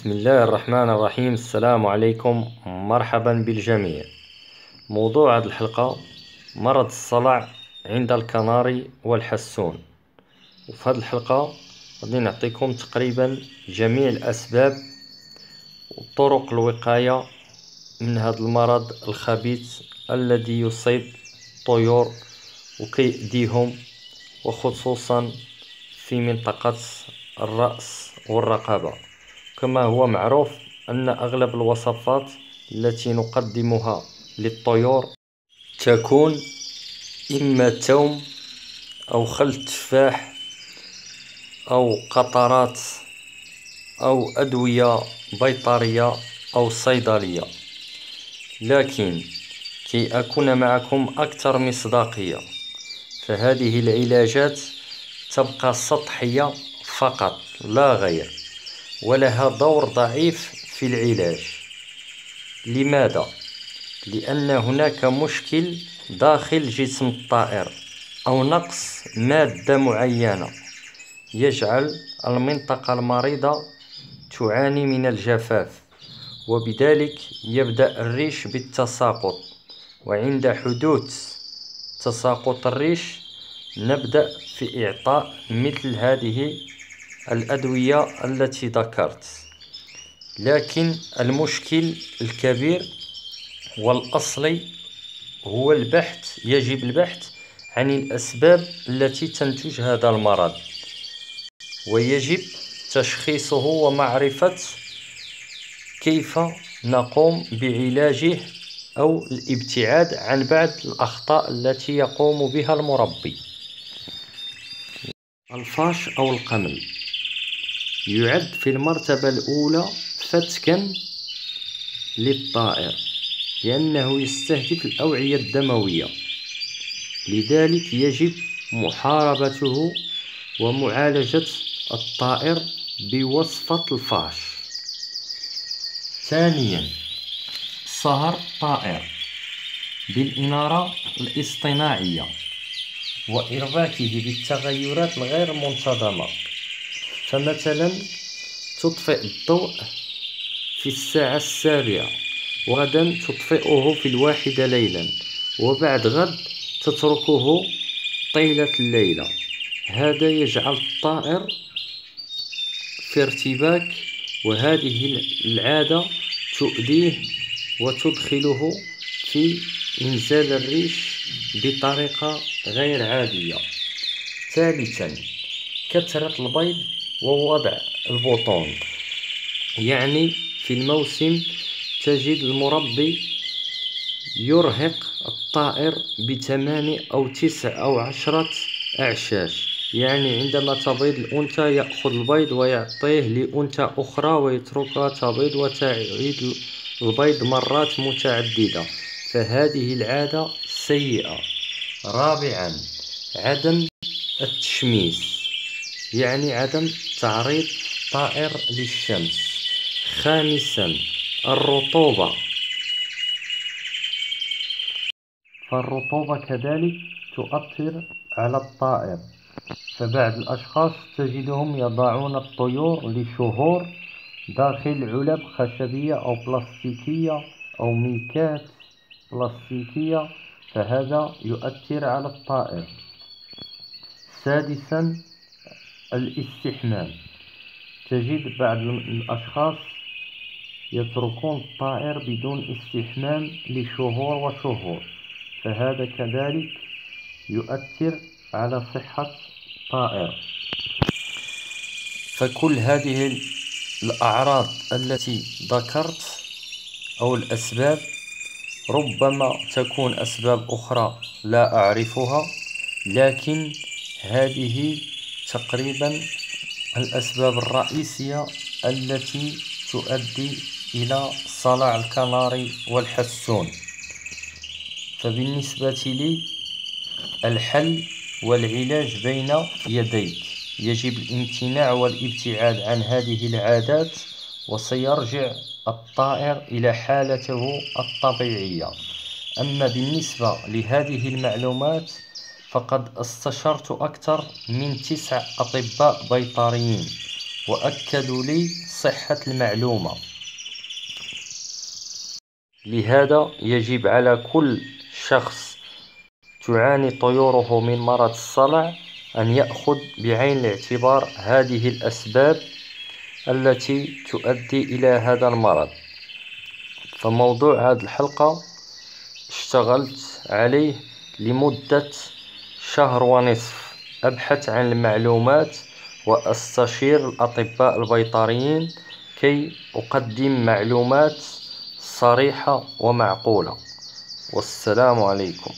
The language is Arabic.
بسم الله الرحمن الرحيم السلام عليكم مرحبا بالجميع موضوع هذه الحلقة مرض الصلع عند الكناري والحسون وفي هذه الحلقة غادي نعطيكم تقريبا جميع الأسباب وطرق الوقاية من هذا المرض الخبيث الذي يصيب الطيور وكيأذيهم وخصوصا في منطقة الرأس والرقبة كما هو معروف أن أغلب الوصفات التي نقدمها للطيور تكون إما توم أو خل التفاح أو قطرات أو أدوية بيطرية أو صيدلية. لكن كي أكون معكم أكثر مصداقية فهذه العلاجات تبقى سطحية فقط لا غير. ولها دور ضعيف في العلاج. لماذا؟ لأن هناك مشكل داخل جسم الطائر أو نقص مادة معينة. يجعل المنطقة المريضة تعاني من الجفاف وبذلك يبدأ الريش بالتساقط. وعند حدوث تساقط الريش نبدأ في إعطاء مثل هذه الأدوية التي ذكرت. لكن المشكل الكبير والأصلي هو البحث يجب البحث عن الأسباب التي تنتج هذا المرض. ويجب تشخيصه ومعرفة كيف نقوم بعلاجه أو الابتعاد عن بعض الأخطاء التي يقوم بها المربي. الفاش أو القمل. يعد في المرتبة الأولى فتكا للطائر لأنه يستهدف الأوعية الدموية. لذلك يجب محاربته ومعالجة الطائر بوصفة الفاش. ثانيا صهر الطائر بالإنارة الاصطناعية وإرباكه بالتغيرات الغير منتظمة. فمثلا تطفئ الضوء في الساعة السابعة وغدا تطفئه في الواحدة ليلا وبعد غد تتركه طيلة الليلة. هذا يجعل الطائر في ارتباك وهذه العادة تؤذيه وتدخله في إنزال الريش بطريقة غير عادية. ثالثا كثرة البيض ووضع البطون يعني في الموسم تجد المربي يرهق الطائر بثمان أو تسع أو عشرة أعشاش. يعني عندما تبيض الأنثى يأخذ البيض ويعطيه لأنثى أخرى ويتركها تبيض وتعيد البيض مرات متعددة. فهذه العادة سيئة. رابعا عدم التشميس. يعني عدم تعريض طائر للشمس. خامسا الرطوبة. فالرطوبة كذلك تؤثر على الطائر فبعض الأشخاص تجدهم يضعون الطيور لشهور داخل علب خشبية أو بلاستيكية أو ميكات بلاستيكية فهذا يؤثر على الطائر. سادسا الاستحمام. تجد بعض الأشخاص يتركون الطائر بدون استحمام لشهور وشهور فهذا كذلك يؤثر على صحة الطائر. فكل هذه الأعراض التي ذكرت أو الأسباب ربما تكون أسباب أخرى لا أعرفها لكن هذه تقريبا الأسباب الرئيسية التي تؤدي إلى صلع الكناري والحسون. فبالنسبة لي الحل والعلاج بين يديك. يجب الامتناع والابتعاد عن هذه العادات وسيرجع الطائر إلى حالته الطبيعية. أما بالنسبة لهذه المعلومات فقد استشرت أكثر من تسع أطباء بيطريين وأكدوا لي صحة المعلومة. لهذا يجب على كل شخص تعاني طيوره من مرض الصلع أن يأخذ بعين الاعتبار هذه الأسباب التي تؤدي إلى هذا المرض. فموضوع هذه الحلقة اشتغلت عليه لمدة شهر ونصف. أبحث عن المعلومات وأستشير الأطباء البيطريين كي أقدم معلومات صريحة ومعقولة. والسلام عليكم.